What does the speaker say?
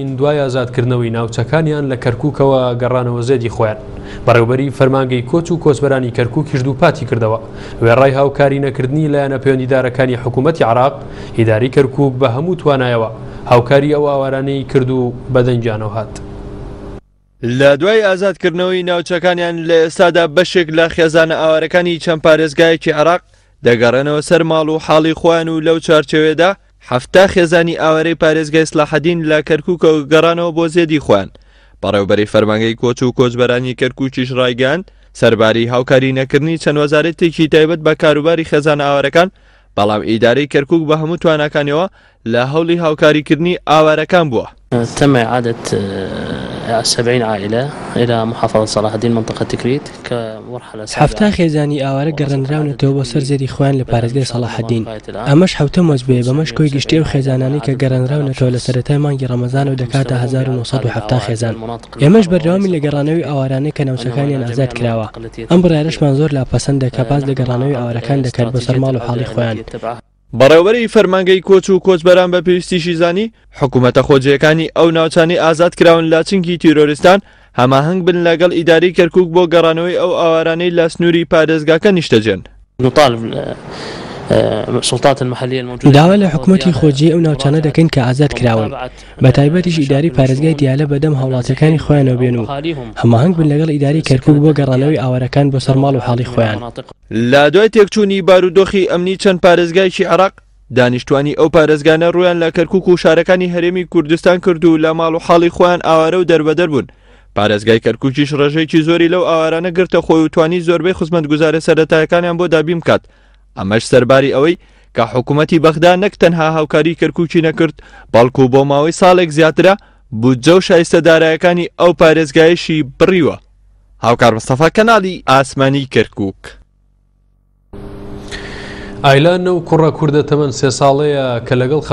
دوای ئازادکردنەوەی ناوچەکانیان لە کەرکوکەوە گەڕانەوە زێدی خۆیان. بەڕێوبەری فەرمانگەی کۆچ و کۆچبەرانی کەرکوکیش دووپاتی کردەوە، وێڕای هاوکاری نەکردنی لایەنە پەیوەندیدارەکانی حکوومەتی عێراق، ئیدارەی کەرکوک بە هەموو توانایەوە هاوکاری ئەو ئاوارانەی کرد و بە دەنگیانەوە هات. لە دوای ئازادکردنەوەی ناوچەکانیان لە ئێستادا بەشێک لە خێزانە ئاوارەکانی چەند پارێزگایەکی عێراق دەگەڕێنەوە سەر ماڵ و حاڵی خۆیان و لەو چارچەوێدا حەفتا خێزانی ئاوارەی پارێزگای سلاحەدین لە کەرکووکە گەڕانەوە بۆ زێدی خۆیان بەڕێوبەری فەرمانگەی کۆچ و کۆچبەرانی کەرکووکیش ڕایگەاند سەرباری هاوکاری نەکردنی چەند وەزارەتێکی تایبەت بە کاروباری خێزان ئاوارەکان بەڵام ئیدارەی کەرکک بە هەموو توانەکانیەوە لە هەوڵی هاوکاریکردنی ئاوارەکان بووە. تم اعادت اع سبعین عائلە الە محافظە صلاح الدین منطقە تکریت کە مرحلە سابعە. حەفتا خێزانی ئاوارە گەڕێنراونەتەوە بۆ سەر زێدی خۆیان لە پارێزگای صلاح الدین ئەمەش حەوتەم وەجبەیە بەمەش کۆی گشتی ئەو خێزانانەی کە گەڕێنراونەتەوە لە سەرەتای مانگی ڕەمەزانەوە دەکاتە هەزار و نۆ سەد و حەفتا خێزان ئێمەش بەردەوامین لە گەڕانەوەی ئاوارانەی کە ناوچەکانیان ئازاد کراوە ئەم بڕیارەشمان زۆر لا پەسەندە کە باس لە گەڕانەوەی ئاوارەکان دەکات بۆ سەر ماڵ و حاڵی خۆیان. بەڕێوەبەری فەرمانگەی کۆچ و کۆچبەران بە پێویستیشی زانی، حکومەتە خۆجێیەکانی ئەو ناوچانەی ئازاد کراون لە چنگی تیرۆریستان، هەماهەنگ بن لەگەڵ ئیدارەی کەرکووک بۆ گەڕانەوەی ئەو ئاوارانەی لە سنووری پارێزگاکە نیشتەجێن. داوا لە حکومەتی خۆجێی ئەو ناوچانە دەکەین کە ئازاد کراون، بە تایبەتیش ئیدارەی پارێزگای دیالە بەدەم هاوڵاتیەکانی خۆیانەوە بێن و هەماهەنگ بن لەگەڵ ئیدارەی کەرکوک بۆ گەڕانەوەی ئاوارەکان بۆ سەر ماڵ و حاڵی خۆیان. لە دوای تێکچوونی بارودۆخی ئەمنی چەند پارێزگایەکی عێراق، دانیشتوانی ئەو پارێزگانە ڕوویان لە کەرکوک و شارەکانی هەرێمی کوردستان کرد و لە ماڵ و حاڵی خۆیان ئاوارە و دەربەدەر بوون، پارێزگای کەرکوکیش ڕێژەیەکی زۆری لەو ئاوارانە گرتە خۆی و توانی زۆربەی خزمەتگوزارە سەرەتایەکانیان بۆ دابین بکات، ئەمەش سەرباری ئەوەی کە حکوومەتی بەغدا نەک تەنها هاوکاری کەرکووکی نەکرد، بەڵکوو بۆ ماوەی ساڵێک زیاترە بودجە و شایستە دارایەکانی ئەو پارێزگایەشی بڕیوە. هاوکار مستەفا کەناڵی ئاسمانی کەرکووک. ئایلان و کوڕە کوردە تەمەن سێ ساڵەیە کە لەگەڵ خانەوادەی.